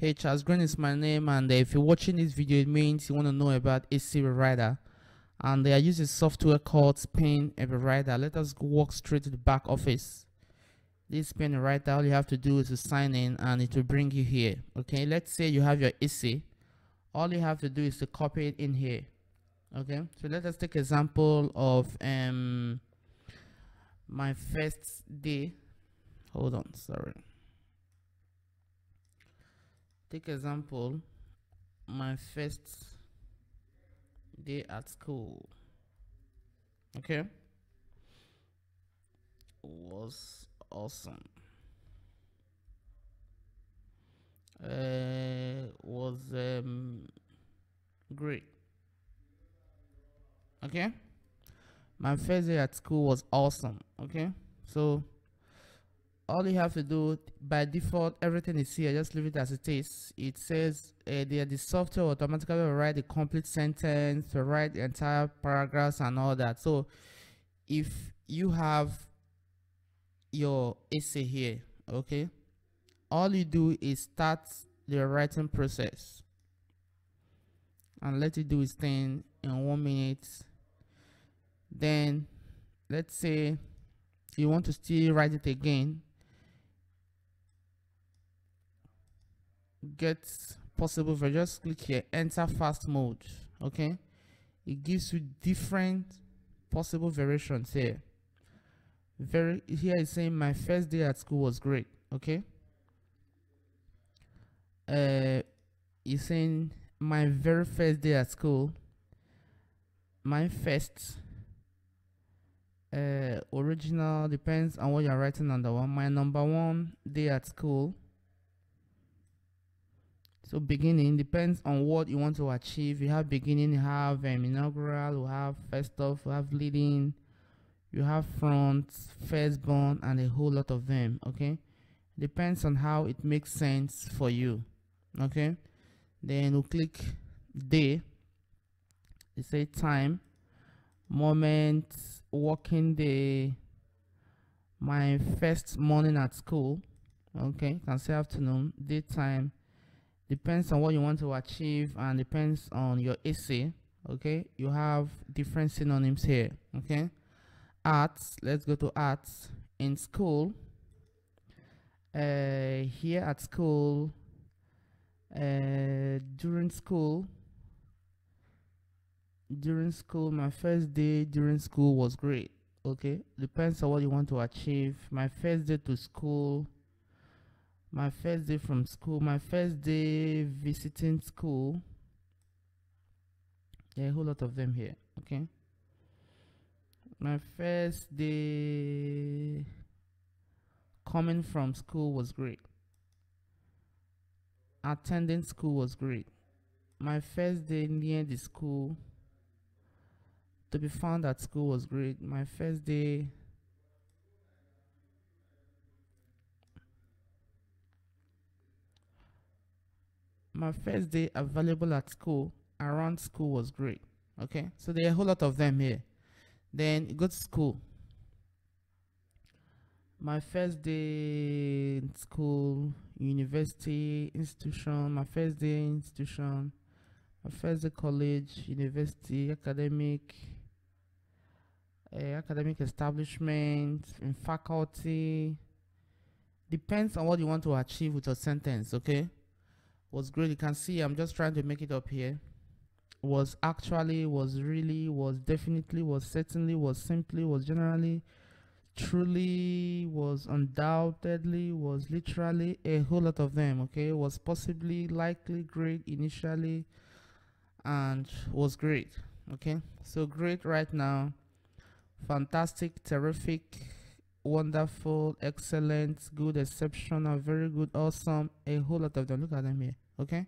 Hey Charles Green is my name and uh, if you're watching this video it means you want to know about Essay Rewriter and they are using software called Spin Rewriter. Let us walk straight to the back office. This Spin Rewriter all you have to do is to sign in and it will bring you here. Okay, let's say you have your essay. All you have to do is to copy it in here. Okay, so let us take example of um my first day. Hold on, sorry take example my first day at school okay was awesome. Uh, was um, great okay? My first day at school was awesome okay? So all you have to do by default everything is here. Just leave it as it is. It says uh, the, the software automatically will write the complete sentence to write the entire paragraphs and all that. So if you have your essay here okay all you do is start the writing process. And let it do its thing in one minute. Then let's say you want to still write it again get possible for just click here enter fast mode okay? It gives you different possible variations here. Very here is saying my first day at school was great okay? Uh it's saying my very first day at school my first uh original depends on what you're writing on the one. My number one day at school so beginning depends on what you want to achieve. You have beginning, you have um, inaugural, you have first off, you have leading, you have front, firstborn, and a whole lot of them. Okay, depends on how it makes sense for you. Okay, then we'll click day. You say time, moment, working day, my first morning at school. Okay, can say afternoon, daytime depends on what you want to achieve and depends on your essay okay? You have different synonyms here okay? Arts let's go to arts. In school uh, here at school uh, during school during school my first day during school was great okay? Depends on what you want to achieve. My first day to school my first day from school my first day visiting school. There are a whole lot of them here okay? My first day coming from school was great. Attending school was great. My first day near the school to be found at school was great. My first day my first day available at school around school was great okay? So there are a whole lot of them here. Then go to school. My first day in school university institution my first day institution my first day college university academic uh, academic establishment in faculty. Depends on what you want to achieve with your sentence okay was great. You can see i'm just trying to make it up here. Was actually was really was definitely was certainly was simply was generally truly was undoubtedly was literally a whole lot of them okay? Was possibly likely great initially and was great okay? So great right now. Fantastic terrific wonderful, excellent, good, exceptional, very good, awesome, a whole lot of them. Look at them here. Okay,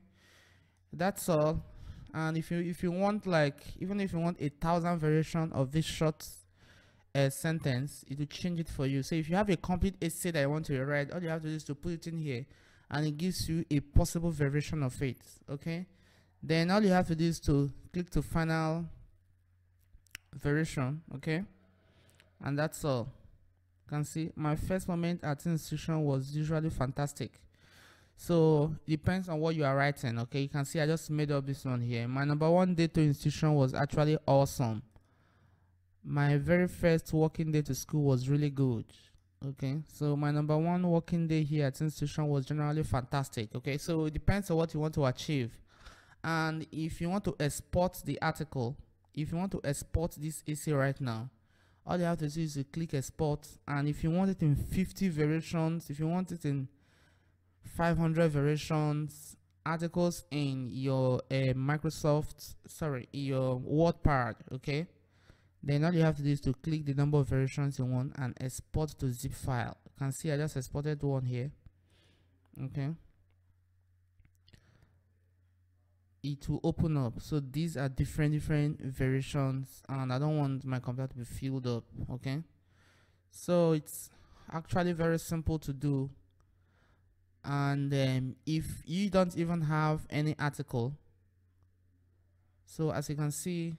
that's all. And if you if you want like even if you want a thousand variation of this short uh, sentence, it will change it for you. So if you have a complete essay that you want to write, all you have to do is to put it in here, and it gives you a possible variation of it. Okay, then all you have to do is to click to final variation. Okay, and that's all can see my first moment at institution was usually fantastic So depends on what you are writing. Okay, you can see I just made up this one here. My number one day to institution was actually awesome. My very first working day to school was really good. Okay, so my number one working day here at institution was generally fantastic. Okay, so it depends on what you want to achieve. And if you want to export the article, if you want to export this essay right now, all you have to do is to click export. And if you want it in 50 variations, if you want it in 500 variations, articles in your uh, Microsoft, sorry, your WordPad, okay? Then all you have to do is to click the number of variations you want and export to zip file. You can see I just exported one here. Okay. It will open up. So these are different different variations and I don't want my computer to be filled up. Okay. So it's actually very simple to do. And um, if you don't even have any article, so as you can see,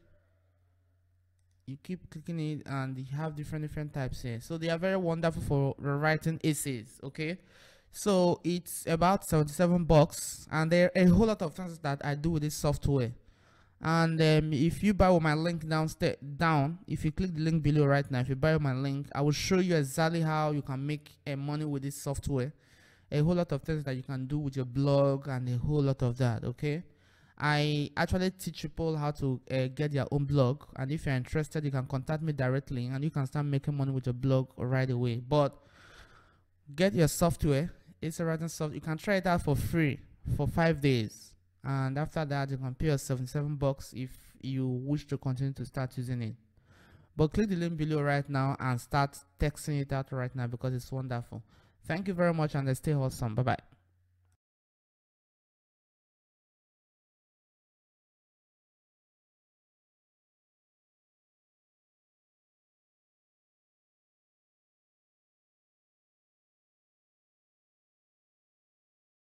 you keep clicking it and you have different different types here so they are very wonderful for writing essays okay so it's about 77 bucks and there are a whole lot of things that i do with this software and um, if you buy with my link downstairs down if you click the link below right now if you buy with my link i will show you exactly how you can make uh, money with this software a whole lot of things that you can do with your blog and a whole lot of that okay I actually teach people how to uh, get their own blog, and if you're interested, you can contact me directly, and you can start making money with your blog right away. But get your software. It's a writing software. You can try it out for free for five days, and after that, you can pay us 77 bucks if you wish to continue to start using it. But click the link below right now and start texting it out right now because it's wonderful. Thank you very much, and stay awesome. Bye bye.